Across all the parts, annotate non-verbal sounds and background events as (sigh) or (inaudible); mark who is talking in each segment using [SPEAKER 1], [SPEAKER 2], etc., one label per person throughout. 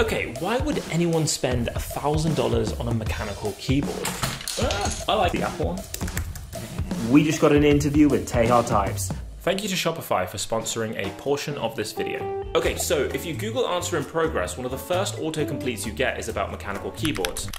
[SPEAKER 1] Okay, why would anyone spend $1,000 on a mechanical keyboard? Ah, I like the Apple one. We just got an interview with Taeha Types. Thank you to Shopify for sponsoring a portion of this video. Okay, so if you Google answer in progress, one of the first autocompletes you get is about mechanical keyboards.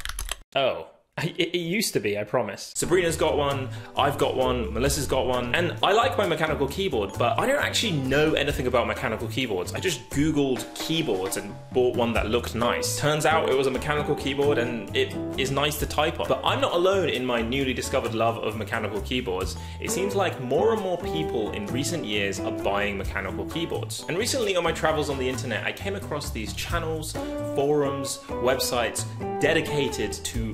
[SPEAKER 1] Oh, (laughs) it, it, used to be, I promise. Sabrina's got one, I've got one, Melissa's got one, and I like my mechanical keyboard, but I don't actually know anything about mechanical keyboards. I just Googled keyboards and bought one that looked nice. Turns out it was a mechanical keyboard and it is nice to type on. But I'm not alone in my newly discovered love of mechanical keyboards. It seems like more and more people in recent years are buying mechanical keyboards. And recently on my travels on the internet, I came across these channels, forums, websites dedicated to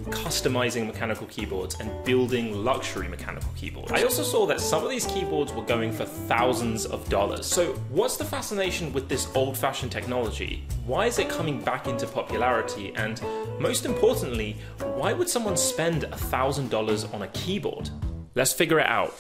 [SPEAKER 1] customizing mechanical keyboards and building luxury mechanical keyboards. I also saw that some of these keyboards were going for thousands of dollars. So what's the fascination with this old-fashioned technology? Why is it coming back into popularity? And most importantly, why would someone spend $1,000 on a keyboard? Let's figure it out.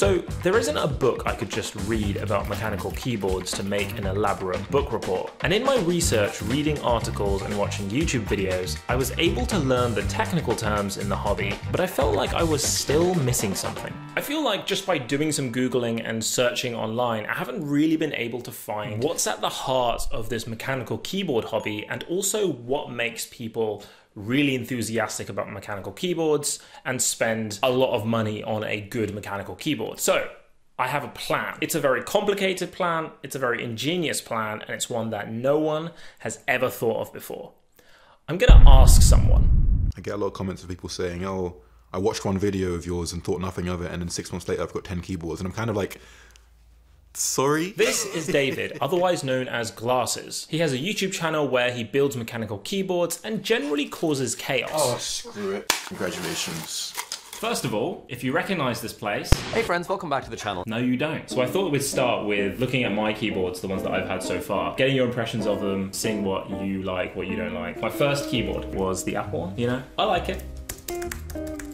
[SPEAKER 1] So, there isn't a book I could just read about mechanical keyboards to make an elaborate book report. And in my research, reading articles and watching YouTube videos, I was able to learn the technical terms in the hobby, but I felt like I was still missing something. I feel like just by doing some Googling and searching online, I haven't really been able to find what's at the heart of this mechanical keyboard hobby and also what makes people really enthusiastic about mechanical keyboards and spend a lot of money on a good mechanical keyboard. So, I have a plan. It's a very complicated plan, it's a very ingenious plan, and it's one that no one has ever thought of before. I'm gonna ask someone.
[SPEAKER 2] I get a lot of comments of people saying, oh, I watched one video of yours and thought nothing of it, and then six months later I've got 10 keyboards. And I'm kind of like, Sorry?
[SPEAKER 1] This is David, otherwise known as Glarses. He has a YouTube channel where he builds mechanical keyboards and generally causes chaos.
[SPEAKER 2] Oh, screw it. Congratulations.
[SPEAKER 1] First of all, if you recognize this place.
[SPEAKER 3] Hey friends, welcome back to the channel.
[SPEAKER 1] No, you don't. So I thought we'd start with looking at my keyboards, the ones that I've had so far, getting your impressions of them, seeing what you like, what you don't like. My first keyboard was the Apple one, you know? I like it.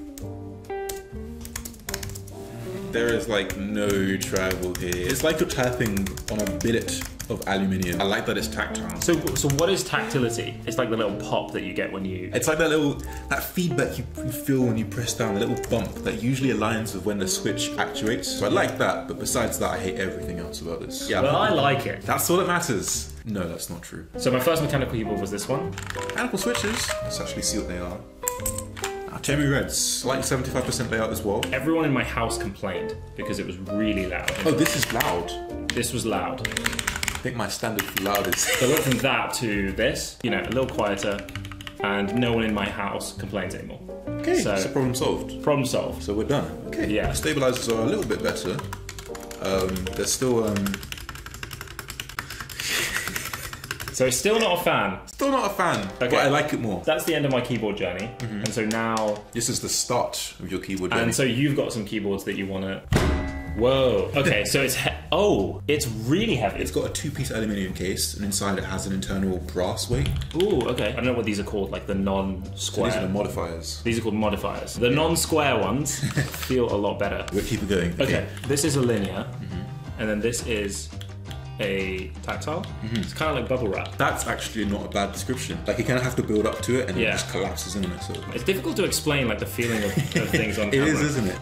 [SPEAKER 2] There is like no travel here. It's like you're tapping on a billet of aluminium. I like that it's tactile.
[SPEAKER 1] So, so what is tactility? It's like the little pop that you get when you.
[SPEAKER 2] It's like that little that feedback you, you feel when you press down, the little bump that usually aligns with when the switch actuates. So I like that, but besides that, I hate everything else about this.
[SPEAKER 1] Yeah, well, I like it.
[SPEAKER 2] That's all that matters. No, that's not true.
[SPEAKER 1] So my first mechanical keyboard was this one.
[SPEAKER 2] Mechanical switches. Let's actually see what they are. Cherry Reds, like 75% layout as well.
[SPEAKER 1] Everyone in my house complained because it was really loud.
[SPEAKER 2] Oh, this is loud.
[SPEAKER 1] This was loud.
[SPEAKER 2] I think my standard for loud is.
[SPEAKER 1] So I went from that to this, you know, a little quieter, and no one in my house complains anymore.
[SPEAKER 2] Okay, so, so problem solved.
[SPEAKER 1] Problem solved.
[SPEAKER 2] So we're done. Okay.
[SPEAKER 1] Yeah.
[SPEAKER 2] Stabilizers are a little bit better. Um, they're still um,
[SPEAKER 1] So still not a fan.
[SPEAKER 2] Still not a fan, okay. but I like it more.
[SPEAKER 1] That's the end of my keyboard journey. Mm -hmm. And so now...
[SPEAKER 2] This is the start of your keyboard journey.
[SPEAKER 1] And so you've got some keyboards that you want to... Whoa. Okay, so it's... oh, it's really heavy.
[SPEAKER 2] It's got a two-piece aluminium case, and inside it has an internal brass weight.
[SPEAKER 1] Ooh, okay. I don't know what these are called, like the non-square...
[SPEAKER 2] So these are the modifiers.
[SPEAKER 1] These are called modifiers. The non-square ones (laughs) feel a lot better.
[SPEAKER 2] We'll keep it going.
[SPEAKER 1] Okay, okay. this is a linear, mm -hmm. and then this is a tactile. Mm-hmm. It's kind of like bubble wrap.
[SPEAKER 2] That's actually not a bad description. Like you kind of have to build up to it, and yeah. it just collapses in it. So
[SPEAKER 1] it's difficult to explain like the feeling of, of things on. (laughs)
[SPEAKER 2] it camera. is, isn't it?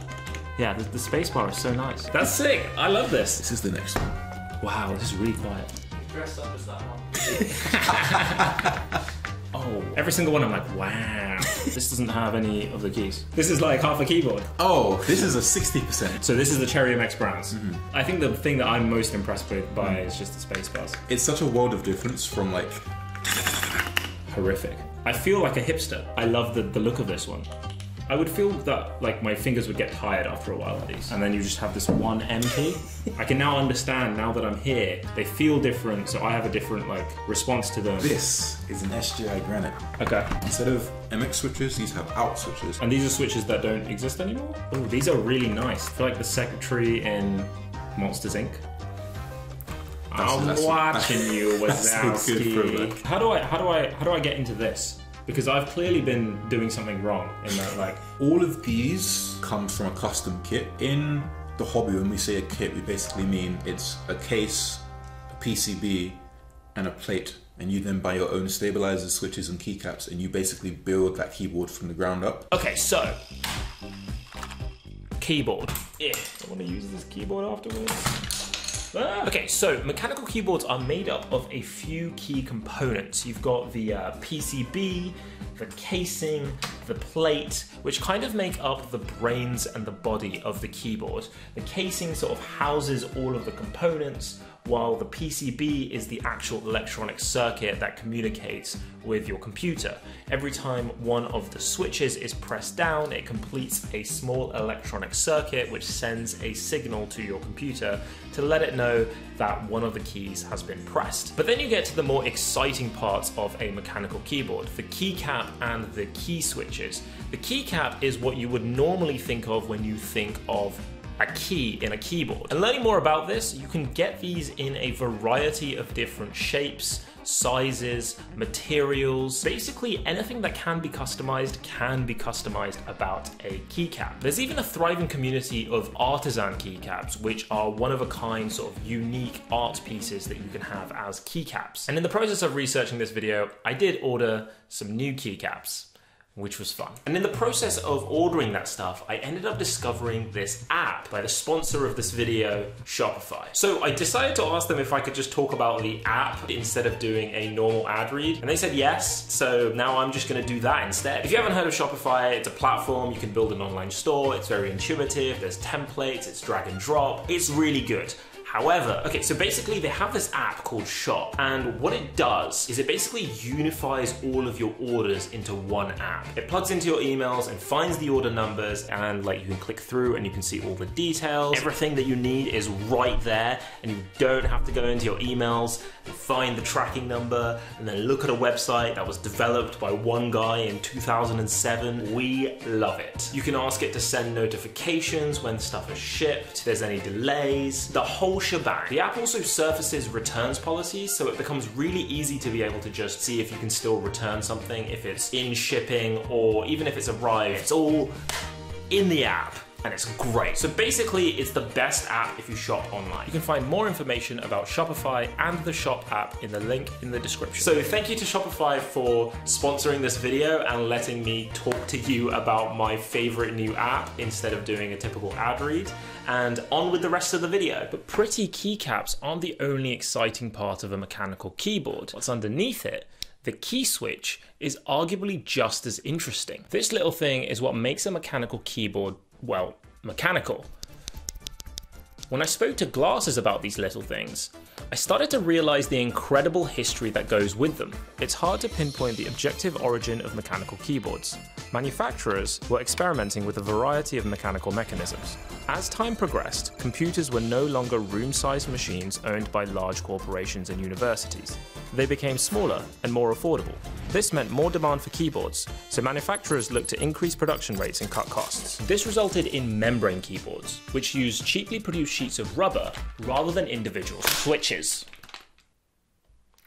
[SPEAKER 1] Yeah, the, the space bar is so nice. That's sick. I love this.
[SPEAKER 2] This is the next one.
[SPEAKER 1] Wow, this is really quiet. Dressed up as that one. (laughs) (laughs) oh, every single one I'm like, wow. (laughs) this doesn't have any of the keys. This is like half a keyboard.
[SPEAKER 2] Oh, this is a 60%.
[SPEAKER 1] So this is the Cherry MX Browns. Mm -hmm. I think the thing that I'm most impressed with by mm. is just the space bars.
[SPEAKER 2] It's such a world of difference from like...
[SPEAKER 1] Horrific. I feel like a hipster. I love the, the look of this one. I would feel that like my fingers would get tired after a while of these. And then you just have this one MP. (laughs) I can now understand now that I'm here, they feel different, so I have a different like response to them.
[SPEAKER 2] This is an SGI Granite.
[SPEAKER 1] Okay.
[SPEAKER 2] Instead of MX switches, these have out switches.
[SPEAKER 1] And these are switches that don't exist anymore? Oh, these are really nice. I feel like the secretary in Monsters Inc. That's, I'm that's, watching (laughs) that's, you, Wazowski. How do I how do I how do I get into this? Because I've clearly been doing something wrong in that like
[SPEAKER 2] all of these come from a custom kit. In the hobby when we say a kit we basically mean it's a case, a PCB and a plate, and you then buy your own stabilizers, switches, and keycaps, and you basically build that keyboard from the ground up.
[SPEAKER 1] Okay, so keyboard. Yeah, I want to use this keyboard afterwards. Ah. Okay, so mechanical keyboards are made up of a few key components. You've got the uh, PCB, the casing, the plate, which kind of make up the brains and the body of the keyboard. The casing sort of houses all of the components, while the PCB is the actual electronic circuit that communicates with your computer. Every time one of the switches is pressed down, it completes a small electronic circuit which sends a signal to your computer to let it know that one of the keys has been pressed. But then you get to the more exciting parts of a mechanical keyboard, the keycap and the key switches. The keycap is what you would normally think of when you think of a key in a keyboard. And learning more about this, you can get these in a variety of different shapes, sizes, materials, basically anything that can be customized can be customized about a keycap. There's even a thriving community of artisan keycaps, which are one of a kind sort of unique art pieces that you can have as keycaps. And in the process of researching this video, I did order some new keycaps which was fun. And in the process of ordering that stuff, I ended up discovering this app by the sponsor of this video, Shopify. So I decided to ask them if I could just talk about the app instead of doing a normal ad read, and they said yes, so now I'm just gonna do that instead. If you haven't heard of Shopify, it's a platform, you can build an online store, it's very intuitive, there's templates, it's drag and drop, it's really good. However, okay, so basically they have this app called Shop, and what it does is it basically unifies all of your orders into one app. It plugs into your emails and finds the order numbers, and like you can click through and you can see all the details. Everything that you need is right there, and you don't have to go into your emails and find the tracking number and then look at a website that was developed by one guy in 2007. We love it. You can ask it to send notifications when stuff is shipped, there's any delays, the whole shebang. The app also surfaces returns policies, so it becomes really easy to be able to just see if you can still return something, if it's in shipping, or even if it's arrived. It's all in the app and it's great. So basically, it's the best app if you shop online. You can find more information about Shopify and the Shop app in the link in the description. So thank you to Shopify for sponsoring this video and letting me talk to you about my favorite new app instead of doing a typical ad read. And on with the rest of the video. But pretty keycaps aren't the only exciting part of a mechanical keyboard. What's underneath it the key switch is arguably just as interesting. This little thing is what makes a mechanical keyboard well, mechanical. When I spoke to Glarses about these little things, I started to realize the incredible history that goes with them. It's hard to pinpoint the objective origin of mechanical keyboards. Manufacturers were experimenting with a variety of mechanical mechanisms. As time progressed, computers were no longer room-sized machines owned by large corporations and universities. They became smaller and more affordable. This meant more demand for keyboards, so manufacturers looked to increase production rates and cut costs. This resulted in membrane keyboards, which use cheaply produced sheets of rubber rather than individual switches.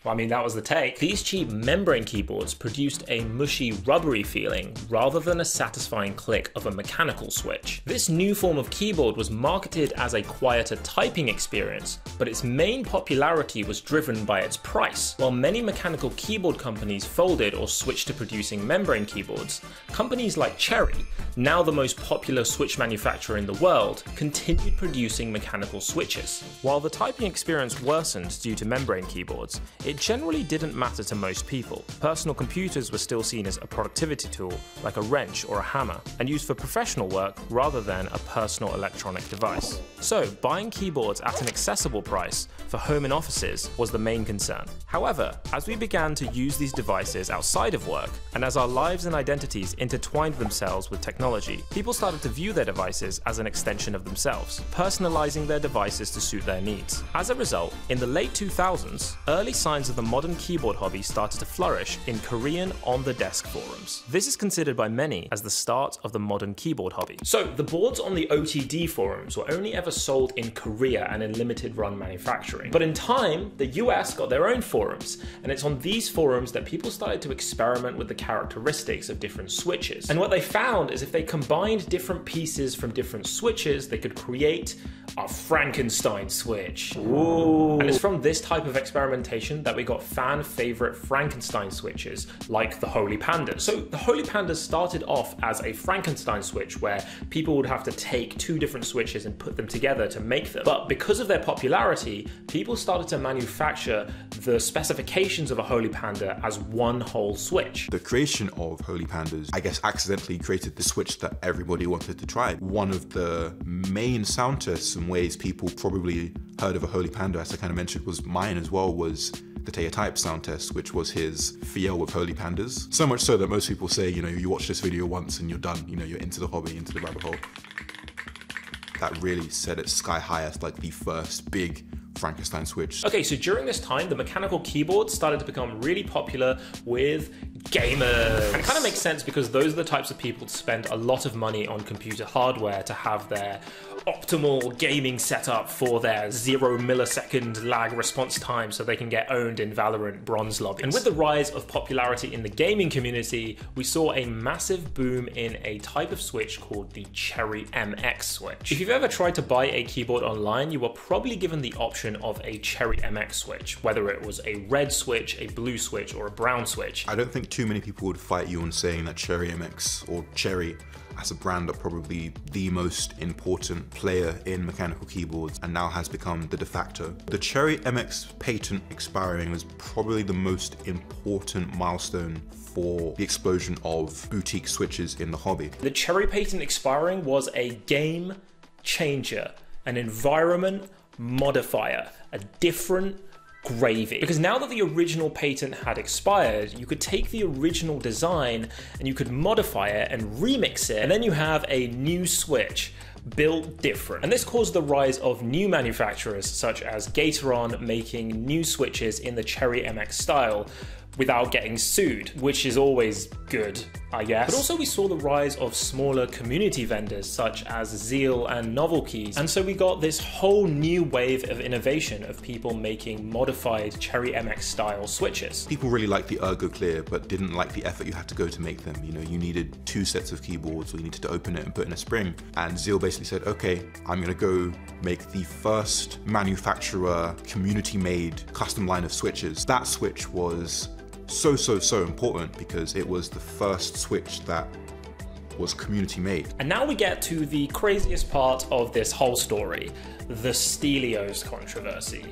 [SPEAKER 1] Well, I mean, that was the take. These cheap membrane keyboards produced a mushy, rubbery feeling rather than a satisfying click of a mechanical switch. This new form of keyboard was marketed as a quieter typing experience, but its main popularity was driven by its price. While many mechanical keyboard companies folded or switched to producing membrane keyboards, companies like Cherry, now the most popular switch manufacturer in the world, continued producing mechanical switches. While the typing experience worsened due to membrane keyboards, it it generally didn't matter to most people. Personal computers were still seen as a productivity tool, like a wrench or a hammer, and used for professional work rather than a personal electronic device. So, buying keyboards at an accessible price for home and offices was the main concern. However, as we began to use these devices outside of work, and as our lives and identities intertwined themselves with technology, people started to view their devices as an extension of themselves, personalizing their devices to suit their needs. As a result, in the late 2000s, early of the modern keyboard hobby started to flourish in Korean on-the-desk forums. This is considered by many as the start of the modern keyboard hobby. So the boards on the OTD forums were only ever sold in Korea and in limited run manufacturing. But in time, the US got their own forums, and it's on these forums that people started to experiment with the characteristics of different switches. And what they found is if they combined different pieces from different switches, they could create a Frankenstein switch. Ooh. And it's from this type of experimentation that we got fan favorite Frankenstein switches, like the Holy Panda. So the Holy Pandas started off as a Frankenstein switch where people would have to take two different switches and put them together to make them. But because of their popularity, people started to manufacture the specifications of a Holy Panda as one whole switch.
[SPEAKER 2] The creation of Holy Pandas, I guess, accidentally created the switch that everybody wanted to try. One of the main sound tests and ways people probably heard of a Holy Panda, as I kind of mentioned, was mine as well, was the Taeha Type sound test, which was his Fiel with Holy Pandas. So much so that most people say, you know, you watch this video once and you're done, you know, you're into the hobby, into the rabbit hole. That really set it sky high as like the first big Frankenstein switch.
[SPEAKER 1] Okay, so during this time, the mechanical keyboard started to become really popular with gamers. And it kind of makes sense because those are the types of people to spend a lot of money on computer hardware to have their optimal gaming setup for their zero millisecond lag response time so they can get owned in Valorant bronze lobbies. And with the rise of popularity in the gaming community, we saw a massive boom in a type of switch called the Cherry MX switch. If you've ever tried to buy a keyboard online, you were probably given the option of a Cherry MX switch, whether it was a red switch, a blue switch, or a brown switch.
[SPEAKER 2] I don't think too many people would fight you on saying that Cherry MX or Cherry as a brand are probably the most important player in mechanical keyboards and now has become the de facto. The Cherry MX patent expiring was probably the most important milestone for the explosion of boutique switches in the hobby.
[SPEAKER 1] The Cherry patent expiring was a game changer, an environment modifier, a different gravy. Because now that the original patent had expired, you could take the original design and you could modify it and remix it, and then you have a new switch built different. And this caused the rise of new manufacturers such as Gateron making new switches in the Cherry MX style, without getting sued, which is always good, I guess. But also we saw the rise of smaller community vendors such as Zeal and Novel Keys. And so we got this whole new wave of innovation of people making modified Cherry MX style switches.
[SPEAKER 2] People really liked the Ergo Clear, but didn't like the effort you had to go to make them. You know, you needed two sets of keyboards or you needed to open it and put in a spring. And Zeal basically said, okay, I'm gonna go make the first manufacturer community made custom line of switches. That switch was so, so, so important because it was the first Switch that was community made.
[SPEAKER 1] And now we get to the craziest part of this whole story the Steelios controversy.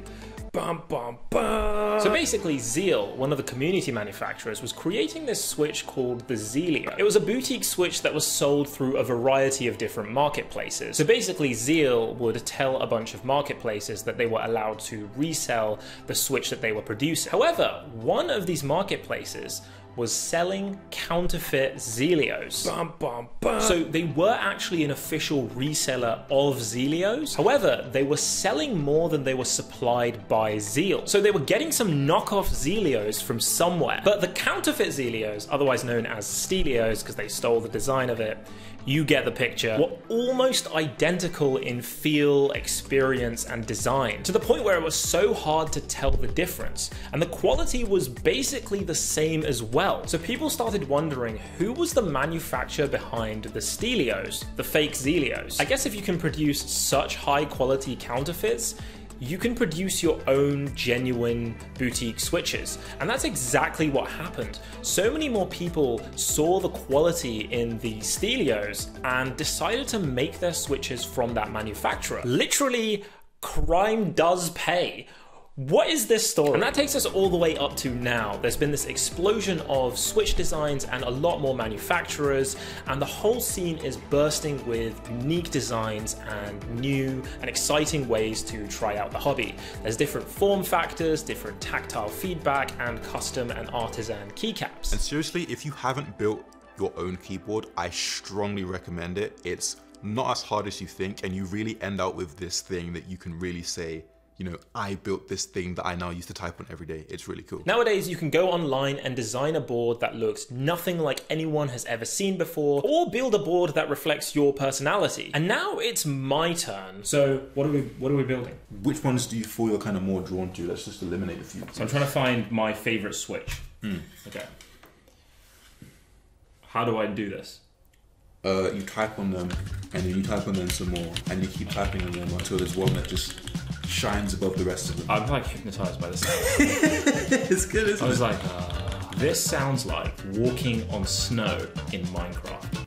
[SPEAKER 1] Bum, bum, bum. So basically, Zeal, one of the community manufacturers, was creating this switch called the Zealio. It was a boutique switch that was sold through a variety of different marketplaces. So basically, Zeal would tell a bunch of marketplaces that they were allowed to resell the switch that they were producing. However, one of these marketplaces was selling counterfeit Zealios. Bum, bum, bum. So they were actually an official reseller of Zealios. However, they were selling more than they were supplied by Zeal. So they were getting some knockoff Zealios from somewhere. But the counterfeit Zealios, otherwise known as Steelios because they stole the design of it, you get the picture, were almost identical in feel, experience, and design, to the point where it was so hard to tell the difference. And the quality was basically the same as well. So people started wondering who was the manufacturer behind the Steelios, the fake Zealios. I guess if you can produce such high quality counterfeits, you can produce your own genuine boutique switches. And that's exactly what happened. So many more people saw the quality in the Steelios and decided to make their switches from that manufacturer. Literally, crime does pay. What is this story? And that takes us all the way up to now. There's been this explosion of Switch designs and a lot more manufacturers, and the whole scene is bursting with unique designs and new and exciting ways to try out the hobby. There's different form factors, different tactile feedback, and custom and artisan keycaps.
[SPEAKER 2] And seriously, if you haven't built your own keyboard, I strongly recommend it. It's not as hard as you think, and you really end out with this thing that you can really say, you know, I built this thing that I now use to type on every day. It's really cool.
[SPEAKER 1] Nowadays, you can go online and design a board that looks nothing like anyone has ever seen before, or build a board that reflects your personality. And now it's my turn. So, what are we what are we building?
[SPEAKER 2] Which ones do you feel you're kind of more drawn to? Let's just eliminate a few.
[SPEAKER 1] So I'm trying to find my favorite switch.
[SPEAKER 2] Hmm.
[SPEAKER 1] Okay. How do I do this?
[SPEAKER 2] uh, you type on them, and then you type on them some more, and you keep typing on them until there's one that just shines above the rest of them.
[SPEAKER 1] I'm like hypnotized by the sound. (laughs)
[SPEAKER 2] it's good, isn't
[SPEAKER 1] I was like, uh, this sounds like walking on snow in Minecraft.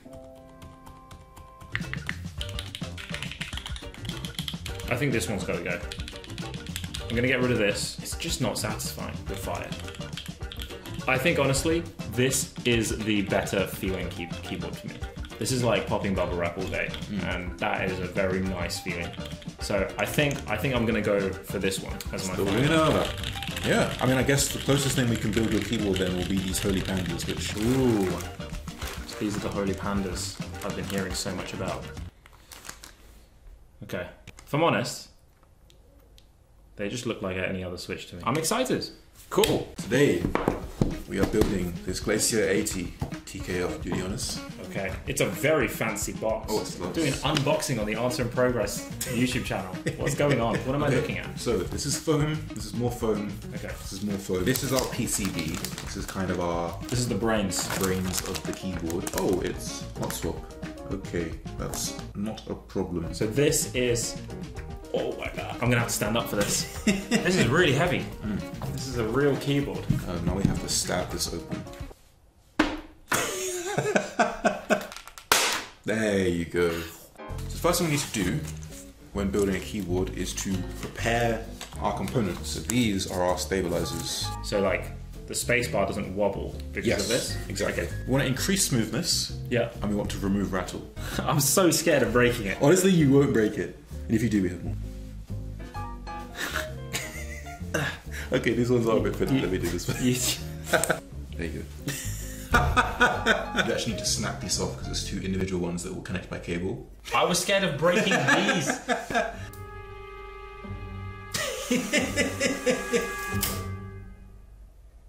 [SPEAKER 1] I think this one's gotta go. I'm gonna get rid of this. It's just not satisfying with fire. I think honestly, this is the better feeling key- keyboard for me. This is like popping bubble wrap all day, and that is a very nice feeling. So I think I think I'm gonna go for this one as my
[SPEAKER 2] The
[SPEAKER 1] final.
[SPEAKER 2] winner. Yeah, I mean, I guess the closest thing we can build to a keyboard then will be these holy pandas, which
[SPEAKER 1] Ooh, these are the holy pandas I've been hearing so much about. Okay, if I'm honest, they just look like any other Switch to me. I'm excited. Cool.
[SPEAKER 2] today we are building this Glacier 80 TKF. Do you be honest?
[SPEAKER 1] Okay, it's a very fancy box.
[SPEAKER 2] Oh, it's nice.
[SPEAKER 1] Doing an unboxing on the Answer in Progress YouTube channel. What's going on? What am I looking at?
[SPEAKER 2] So this is foam. This is more foam.
[SPEAKER 1] Okay,
[SPEAKER 2] This is more foam. This is our PCB. This is kind of our
[SPEAKER 1] this is the brains.
[SPEAKER 2] brains of the keyboard. Oh, it's hot swap. Okay, that's not a problem.
[SPEAKER 1] So this is. Oh my god! I'm gonna have to stand up for this. (laughs) this is really heavy. This is a real keyboard.
[SPEAKER 2] Uh, now we have to stab this open. There you go. So the first thing we need to do when building a keyboard is to prepare our components. So these are our stabilizers.
[SPEAKER 1] So like the spacebar doesn't wobble because of this.
[SPEAKER 2] exactly.
[SPEAKER 1] Okay.
[SPEAKER 2] We want to increase smoothness
[SPEAKER 1] Yeah.
[SPEAKER 2] and we want to remove rattle. (laughs)
[SPEAKER 1] I'm so scared of breaking it.
[SPEAKER 2] Honestly, you won't break it. And if you do, we have more. (laughs) (laughs) okay, these ones are a bit fiddly. Let me do this one. There you go. (laughs) you actually need to snap these off because there's two individual ones that will connect by cable.
[SPEAKER 1] I was scared of breaking (laughs) these.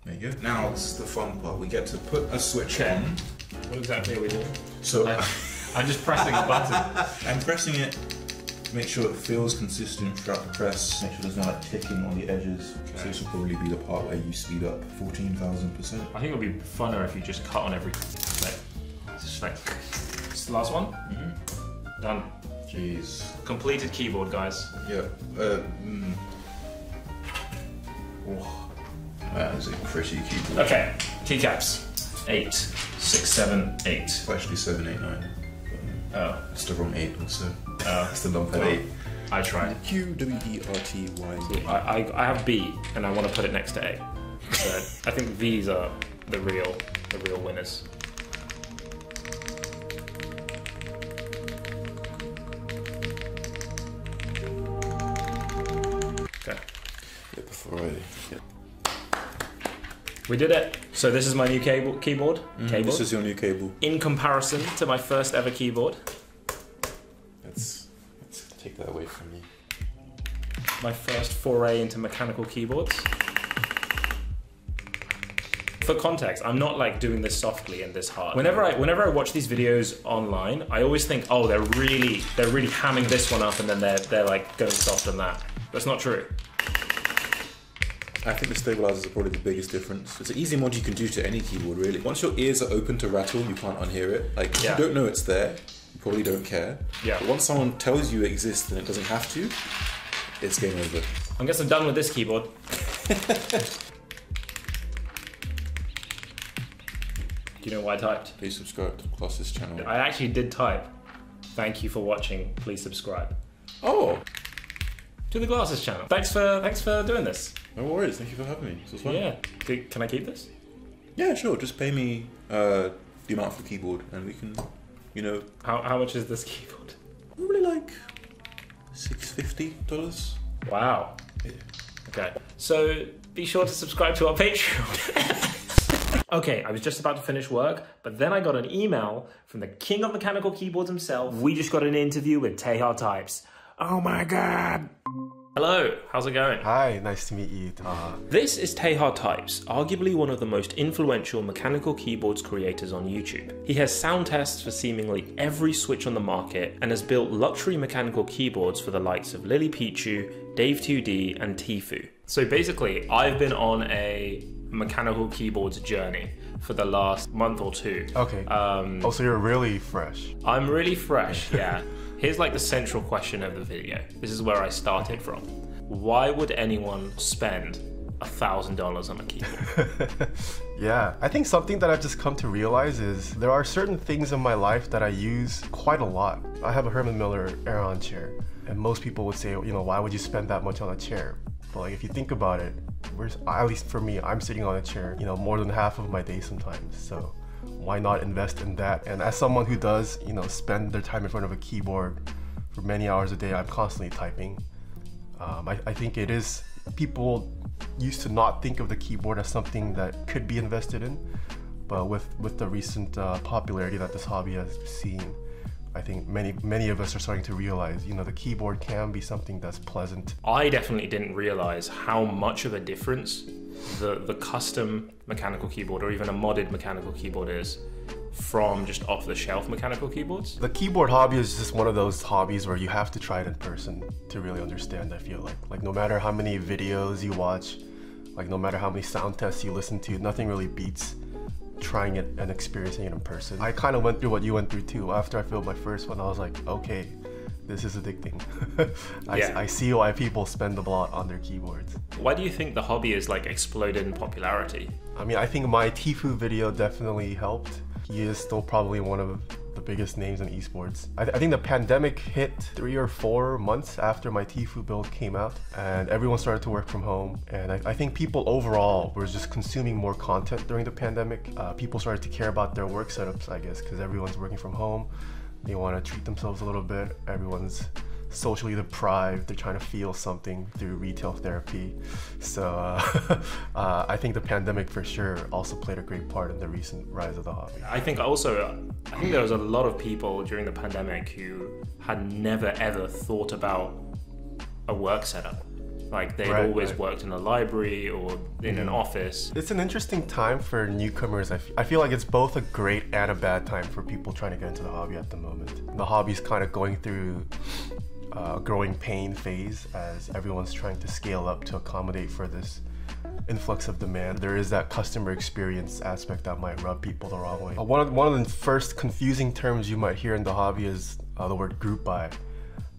[SPEAKER 2] There you go. Now this is the fun part. We get to put a switch on.
[SPEAKER 1] What exactly are we doing?
[SPEAKER 2] So
[SPEAKER 1] I- I'm (laughs) just pressing a button.
[SPEAKER 2] I'm pressing it make sure it feels consistent throughout the press. Make sure there's no like ticking on the edges. So this will probably be the part where you speed up 14,000%.
[SPEAKER 1] I think it would be funner if you just cut on every. Like, just like. It's the last one.
[SPEAKER 2] Mm-hmm.
[SPEAKER 1] Done.
[SPEAKER 2] Jeez.
[SPEAKER 1] Completed keyboard, guys.
[SPEAKER 2] Yeah. Uh, mm. Oh, that is a pretty keyboard.
[SPEAKER 1] Okay. Keycaps. Eight, six, seven, eight.
[SPEAKER 2] It's actually 789.
[SPEAKER 1] Oh,
[SPEAKER 2] It's the wrong 8 also.
[SPEAKER 1] Oh.
[SPEAKER 2] It's the numpad
[SPEAKER 1] Well,
[SPEAKER 2] 8.
[SPEAKER 1] I tried.
[SPEAKER 2] Q W E R T Y.
[SPEAKER 1] I, I, I have B and I want to put it next to A. So I think these are the real the real winners. Okay.
[SPEAKER 2] Yeah, before I. Yeah.
[SPEAKER 1] We did it. So this is my new cable keyboard. Keyboard.
[SPEAKER 2] Mm-hmm. This is your new cable.
[SPEAKER 1] In comparison to my first ever keyboard,
[SPEAKER 2] away from me.
[SPEAKER 1] my first foray into mechanical keyboards. For context, I'm not like doing this softly and this hard. Whenever I whenever I watch these videos online, I always think, oh, they're really they're really hamming this one up and then they're they're like going soft on that. That's not true.
[SPEAKER 2] I think the stabilizers are probably the biggest difference. It's an easy mod you can do to any keyboard, really. Once your ears are open to rattle, you can't unhear it. Like,
[SPEAKER 1] Yeah.
[SPEAKER 2] you don't know it's there, you probably don't care.
[SPEAKER 1] Yeah.
[SPEAKER 2] But once someone tells you it exists and it doesn't have to, it's game over.
[SPEAKER 1] I guess I'm done with this keyboard. (laughs) Do you know why I typed?
[SPEAKER 2] Please subscribe to the Glarses channel.
[SPEAKER 1] I actually did type. Thank you for watching. Please subscribe
[SPEAKER 2] Oh,
[SPEAKER 1] to the Glarses channel. Thanks for thanks for doing this.
[SPEAKER 2] no worries. Thank you for having me. This was fun.
[SPEAKER 1] Yeah. Can I keep this?
[SPEAKER 2] Yeah, sure. Just pay me uh, the amount for the keyboard and we can, you know,
[SPEAKER 1] How, how much is this (laughs) keyboard?
[SPEAKER 2] probably like $650.
[SPEAKER 1] Wow.
[SPEAKER 2] Yeah.
[SPEAKER 1] Okay. So be sure to subscribe to our (laughs) Patreon. (laughs) okay, I was just about to finish work, but then I got an email from the king of mechanical keyboards himself. We just got an interview with Taeha Types. Oh my god. Hello, how's it going?
[SPEAKER 3] Hi, nice to meet you, Taha.
[SPEAKER 1] This is Taeha Types, arguably one of the most influential mechanical keyboards creators on YouTube. He has sound tests for seemingly every Switch on the market and has built luxury mechanical keyboards for the likes of Lily Pichu, Dave 2D, and Tfue. So basically, I've been on a mechanical keyboards journey for the last month or two.
[SPEAKER 3] Okay.
[SPEAKER 1] Um,
[SPEAKER 3] oh, so you're really fresh.
[SPEAKER 1] I'm really fresh, (laughs) yeah. Here's like the central question of the video. This is where I started from. Why would anyone spend a thousand dollars on a keyboard? (laughs)
[SPEAKER 3] yeah, I think something that I've just come to realize is there are certain things in my life that I use quite a lot. I have a Herman Miller Aeron chair, and most people would say, you know, why would you spend that much on a chair? But like if you think about it, at least for me, I'm sitting on a chair, you know, more than half of my day sometimes. So why not invest in that? And as someone who does, you know, spend their time in front of a keyboard for many hours a day, I'm constantly typing. Um, I, I think it is people used to not think of the keyboard as something that could be invested in, but with with the recent uh, popularity that this hobby has seen, I think many many of us are starting to realize, you know, the keyboard can be something that's pleasant.
[SPEAKER 1] I definitely didn't realize how much of a difference the the custom mechanical keyboard or even a modded mechanical keyboard is from just off the shelf mechanical keyboards.
[SPEAKER 3] The keyboard hobby is just one of those hobbies where you have to try it in person to really understand, I feel like. Like no matter how many videos you watch, like no matter how many sound tests you listen to, nothing really beats trying it and experiencing it in person. I kind of went through what you went through too. After I filled my first one, I was like, okay, this is addicting. (laughs) I, yeah. I see why people spend a lot on their keyboards.
[SPEAKER 1] Why do you think the hobby is like exploded in popularity?
[SPEAKER 3] I mean, I think my Tfue video definitely helped. He is still probably one of the biggest names in esports. I, th I, think the pandemic hit three or four months after my Tfue build came out, and everyone started to work from home. And I, I think people overall were just consuming more content during the pandemic. Uh, people started to care about their work setups, I guess, because everyone's working from home. They want to treat themselves a little bit. Everyone's socially deprived. They're trying to feel something through retail therapy. So uh, (laughs) uh, I think the pandemic for sure also played a great part in the recent rise of the hobby.
[SPEAKER 1] I think also, I think there was a lot of people during the pandemic who had never ever thought about a work setup. Like they'd right, always right. worked in a library or in mm. an office.
[SPEAKER 3] It's an interesting time for newcomers. I, f- I feel like it's both a great and a bad time for people trying to get into the hobby at the moment. The hobby's kind of going through uh, growing pain phase as everyone's trying to scale up to accommodate for this influx of demand. There is that customer experience aspect that might rub people the wrong way. Uh, one, of, one of the first confusing terms you might hear in the hobby is uh, the word group buy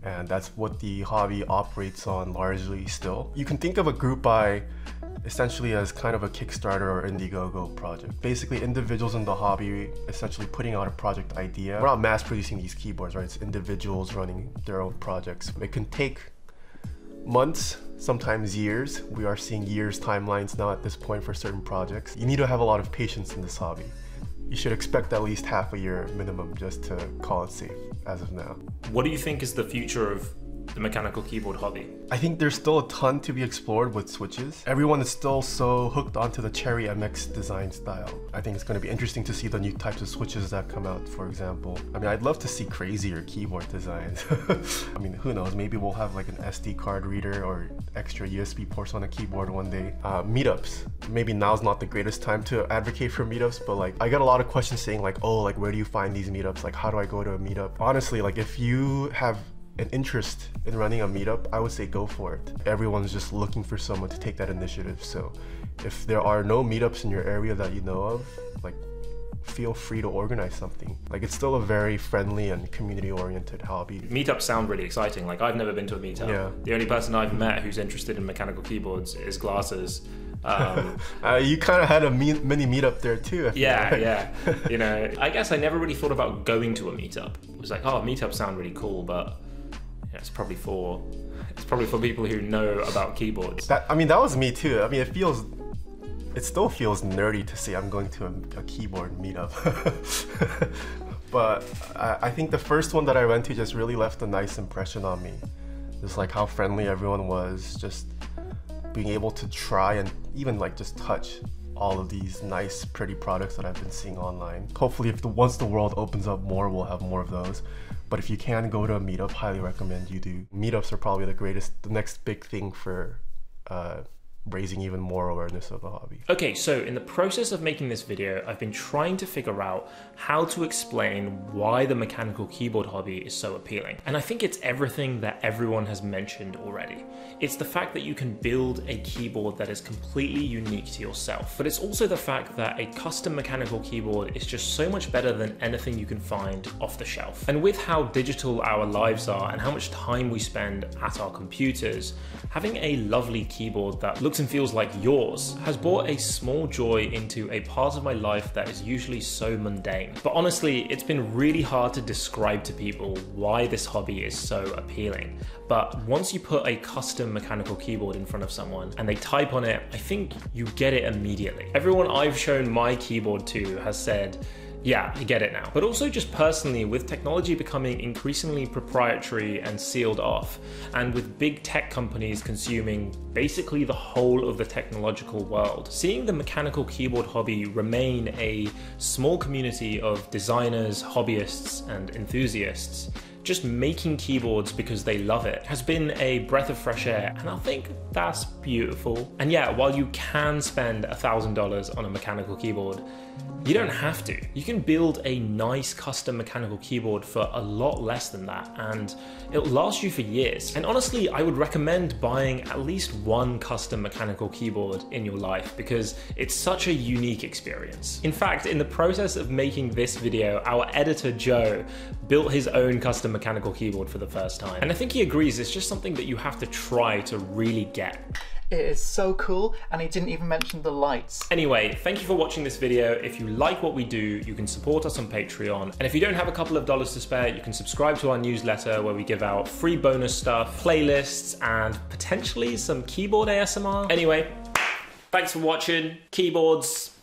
[SPEAKER 3] and that's what the hobby operates on largely still. You can think of a group buy essentially as kind of a Kickstarter or Indiegogo project. Basically, individuals in the hobby essentially putting out a project idea. We're not mass producing these keyboards, right? It's individuals running their own projects. It can take months, sometimes years. We are seeing years timelines now at this point for certain projects. You need to have a lot of patience in this hobby you should expect at least half a year minimum just to call it safe as of now.
[SPEAKER 1] What do you think is the future of the mechanical keyboard hobby?
[SPEAKER 3] I think there's still a ton to be explored with switches. Everyone is still so hooked onto the Cherry MX design style. I think it's going to be interesting to see the new types of switches that come out, for example. I mean, I'd love to see crazier keyboard designs. (laughs) I mean, who knows? Maybe we'll have like an SD card reader or extra USB ports on a keyboard one day. Uh, meetups. Maybe now's not the greatest time to advocate for meetups, but like I get a lot of questions saying like, oh, like where do you find these meetups? Like how do I go to a meetup? Honestly, like if you have an interest in running a meetup, I would say go for it. Everyone's just looking for someone to take that initiative. So if there are no meetups in your area that you know of, like feel free to organize something. Like it's still a very friendly and community oriented hobby.
[SPEAKER 1] Meetups sound really exciting. Like I've never been to a meetup. Yeah. The only person I've met who's interested in mechanical keyboards is Glarses.
[SPEAKER 3] Um, (laughs) uh, you kind of had a me- mini meetup there too.
[SPEAKER 1] Yeah, yeah. (laughs) You know, I guess I never really thought about going to a meetup. It was like, oh, meetups sound really cool, but yeah, it's probably for it's probably for people who know about keyboards.
[SPEAKER 3] That I mean, that was me too. I mean, it feels it still feels nerdy to say I'm going to a, a keyboard meetup. (laughs) but I, I, think the first one that I went to just really left a nice impression on me. Just like how friendly everyone was, just being able to try and even like just touch all of these nice, pretty products that I've been seeing online. Hopefully, if the once the world opens up more, we'll have more of those. But if you can go to a meetup, highly recommend you do. Meetups are probably the greatest, the next big thing for uh, raising even more awareness of the hobby.
[SPEAKER 1] Okay, so in the process of making this video, I've been trying to figure out how to explain why the mechanical keyboard hobby is so appealing. And I think it's everything that everyone has mentioned already. It's the fact that you can build a keyboard that is completely unique to yourself, but it's also the fact that a custom mechanical keyboard is just so much better than anything you can find off the shelf. And with how digital our lives are and how much time we spend at our computers, having a lovely keyboard that looks and feels like yours has brought a small joy into a part of my life that is usually so mundane. But honestly, it's been really hard to describe to people why this hobby is so appealing. But once you put a custom mechanical keyboard in front of someone and they type on it, I think you get it immediately. Everyone I've shown my keyboard to has said, yeah, I get it now. But also just personally, with technology becoming increasingly proprietary and sealed off, and with big tech companies consuming basically the whole of the technological world, seeing the mechanical keyboard hobby remain a small community of designers, hobbyists, and enthusiasts just making keyboards because they love it has been a breath of fresh air, and I think that's beautiful. And yeah, while you can spend $1,000 on a mechanical keyboard, you don't have to. You can build a nice custom mechanical keyboard for a lot less than that and it'll last you for years. And honestly, I would recommend buying at least one custom mechanical keyboard in your life because it's such a unique experience. In fact, in the process of making this video, our editor Joe built his own custom mechanical keyboard for the first time. And I think he agrees it's just something that you have to try to really get.
[SPEAKER 4] It is so cool, and he didn't even mention the lights.
[SPEAKER 1] Anyway, thank you for watching this video. If you like what we do, you can support us on Patreon. And if you don't have a couple of dollars to spare, you can subscribe to our newsletter where we give out free bonus stuff, playlists, and potentially some keyboard ASMR. Anyway, thanks for watching. Keyboards,